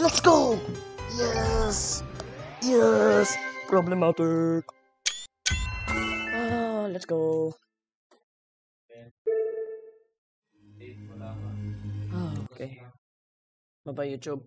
Let's go! Yes! Yes! Problematic! Ah, let's go. Ah, okay. Bye-bye, YouTube.